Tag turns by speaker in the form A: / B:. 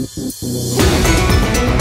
A: Música